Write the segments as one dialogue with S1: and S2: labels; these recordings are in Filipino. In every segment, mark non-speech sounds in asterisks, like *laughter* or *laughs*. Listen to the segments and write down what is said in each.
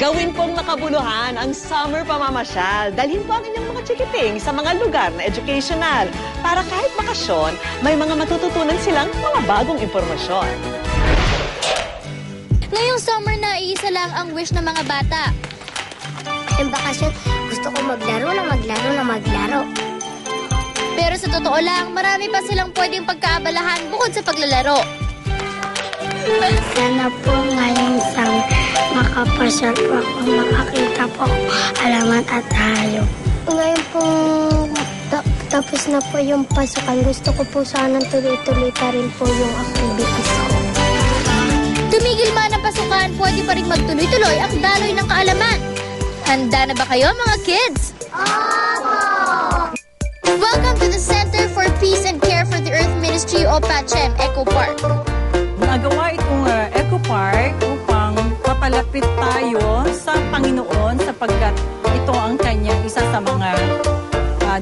S1: Gawin pong makabuluhan ang summer pamamasyal. Dalhin po ang inyong mga chikiting sa mga lugar na educational para kahit bakasyon, may mga matututunan silang mga bagong impormasyon.
S2: Ngayong summer na iisa lang ang wish ng mga bata.
S3: Yung bakasyon, gusto ko maglaro na maglaro na maglaro.
S2: Pero sa totoo lang, marami pa silang pwedeng pagkaabalahan bukod sa paglalaro.
S3: Sana po ngayong isang makapasyal po ako, makakita po alaman at hayop. Ngayon po, ta- tapos na po yung pasukan. Gusto ko po sanang tuloy-tuloy pa rin po yung activities ko.
S2: Tumigil man ang pasukan, pwede pa rin magtuloy-tuloy ang daloy ng kaalaman. Handa na ba kayo mga kids? Welcome to the Center for Peace and Care for the Earth Ministry o PACHEM Eco Park.
S4: Papalapit tayo sa Panginoon sapagkat ito ang kanyang isa sa mga uh,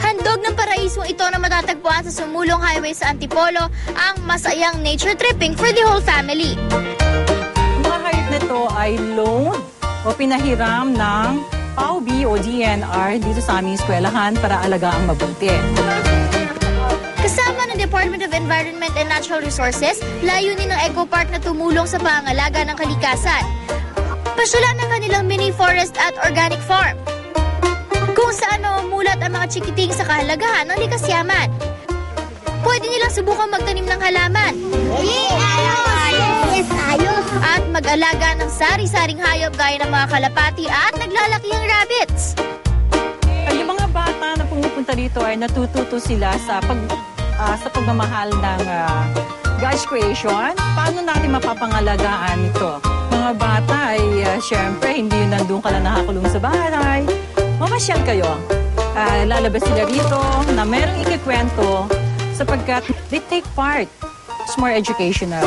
S2: Handog ng paraisong ito na matatagpuan sa Sumulong Highway sa Antipolo ang masayang nature tripping for the whole family.
S4: Ang mga hayop nito ay loaned o pinahiram ng PAUB o DNR dito sa aming eskwelahan para alagaang mabuti.
S2: Kasama ng Department of Environment and Natural Resources, layunin ng Eco Park na tumulong sa pangangalaga ng kalikasan. Pasyalan ng kanilang mini forest at organic farm. Kung saan mamumulat ang mga chikiting sa kahalagahan ng likas yaman. Pwede nilang subukang magtanim ng halaman
S3: Yes, ayos!
S2: at mag-alaga ng sari-saring hayop gaya ng mga kalapati at naglalakihang rabbits.
S4: Ang yung mga bata na pumupunta dito ay natututo sila sa pag ah, sa pagmamahal ng ah, God's creation. Paano natin mapapangalagaan ito? Mga bata ay ah, syempre hindi yun nandun ka lang nakakulong sa bahay. Mamasyal kayo. Ah, lalabas sila rito na merong ikikwento sapagkat they take part. It's more educational.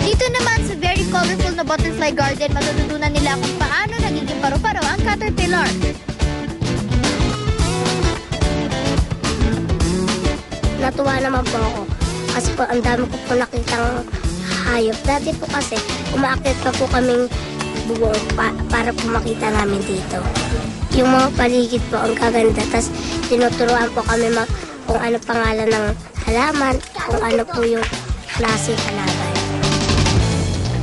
S2: Dito naman sa very colorful na butterfly garden, matututunan nila kung paano nagiging paru-paro ang caterpillar.
S3: Natuwa naman po ako. Kasi po, ang dami ko po nakitang hayop. Dati po kasi, umaakit pa po kaming bubong pa- para po makita namin dito. Yung mga paligid po, ang gaganda. Tapos, tinuturuan po kami mag, kung ano pangalan ng halaman, kung ano po yung klase halaman.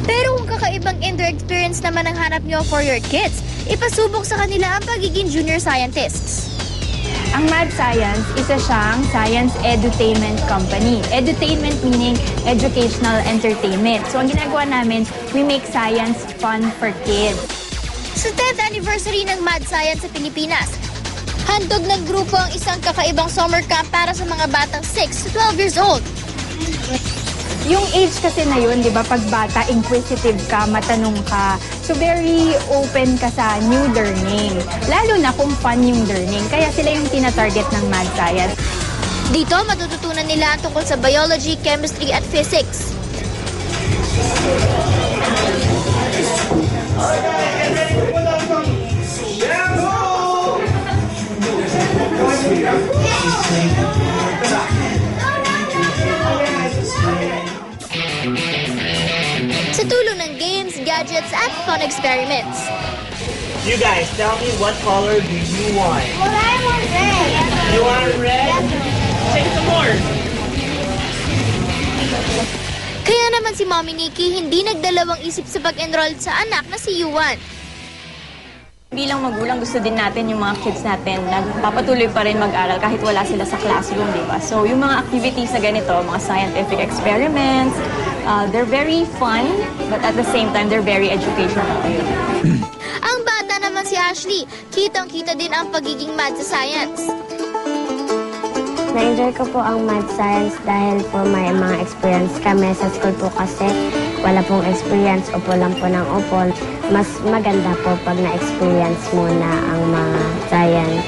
S2: Pero kung kakaibang indoor experience naman ang hanap nyo for your kids, ipasubok sa kanila ang pagiging junior scientists.
S5: Ang Mad Science, isa siyang science edutainment company. Edutainment meaning educational entertainment. So ang ginagawa namin, we make science fun for kids.
S2: Sa 10th anniversary ng Mad Science sa Pilipinas, handog ng grupo ang isang kakaibang summer camp para sa mga batang 6 to 12 years old.
S5: Yung age kasi na yun, di ba, pag bata, inquisitive ka, matanong ka. So very open ka sa new learning. Lalo na kung fun yung learning. Kaya sila yung tina-target ng Mad Science.
S2: Dito, matututunan nila tungkol sa biology, chemistry at physics. Sa tulong ng games, gadgets at fun experiments.
S6: You guys, tell me what color do you want?
S3: Well, I want red.
S6: You want red? Take some more.
S2: Kaya naman si Mommy Nikki hindi nagdalawang isip sa pag-enroll sa anak na si Yuan.
S7: Bilang magulang, gusto din natin yung mga kids natin nagpapatuloy pa rin mag-aral kahit wala sila sa classroom, di ba? So, yung mga activities na ganito, mga scientific experiments, uh, they're very fun, but at the same time, they're very educational. *clears throat*
S2: Si Ashley, kitang-kita din ang pagiging mad sa science.
S3: Na-enjoy ko po ang math science dahil po may mga experience kami sa school po kasi wala pong experience, upo lang po ng upo. Mas maganda po pag na-experience mo na ang mga science.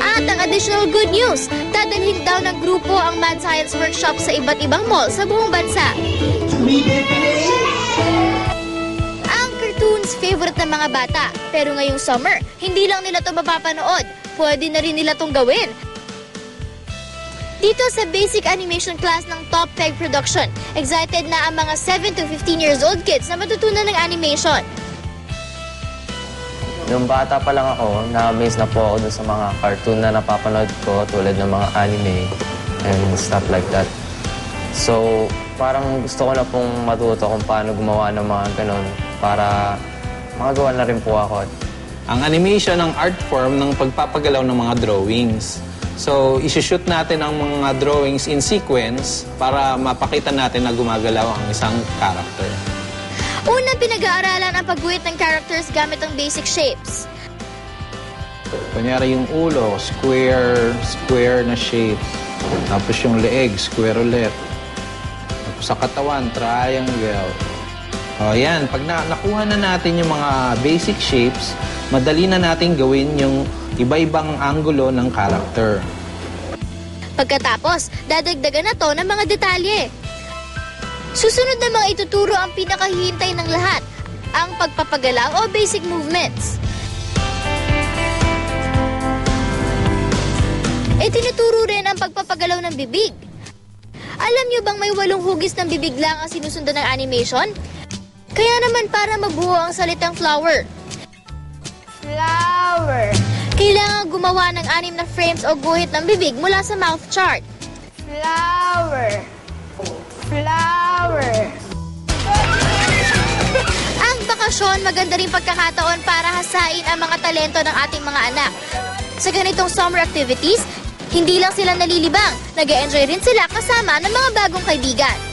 S2: At ang additional good news, dadalhin daw ng grupo ang Mad Science Workshop sa iba't ibang mall sa buong bansa. Ang cartoons favorite ng mga bata. Pero ngayong summer, hindi lang nila to mapapanood. Pwede na rin nila tong gawin. Dito sa basic animation class ng Top Peg Production, excited na ang mga 7 to 15 years old kids na matutunan ng animation.
S8: Nung bata pa lang ako, na-amaze na po ako dun sa mga cartoon na napapanood ko tulad ng mga anime and stuff like that. So, parang gusto ko na pong matuto kung paano gumawa ng mga ganun para makagawa na rin po ako.
S9: Ang animation ang art form ng pagpapagalaw ng mga drawings. So, isushoot natin ang mga drawings in sequence para mapakita natin na gumagalaw ang isang character.
S2: Unang pinag-aaralan ang pagguhit ng characters gamit ang basic shapes.
S9: Kunyari yung ulo, square, square na shape. Tapos yung leeg, square ulit. Tapos sa katawan, triangle. O yan, pag na nakuha na natin yung mga basic shapes, madali na natin gawin yung iba-ibang angulo ng character.
S2: Pagkatapos, dadagdagan na to ng mga detalye. Susunod na mga ituturo ang pinakahihintay ng lahat, ang pagpapagalaw o basic movements. E tinuturo rin ang pagpapagalaw ng bibig. Alam niyo bang may walong hugis ng bibig lang ang sinusundan ng animation? Kaya naman para mabuo ang salitang flower. Flower. Kailangan gumawa ng anim na frames o guhit ng bibig mula sa mouth chart. Flower. Flower. *laughs* Ang bakasyon, maganda rin pagkakataon para hasain ang mga talento ng ating mga anak. Sa ganitong summer activities, hindi lang sila nalilibang, nag enjoy rin sila kasama ng mga bagong kaibigan.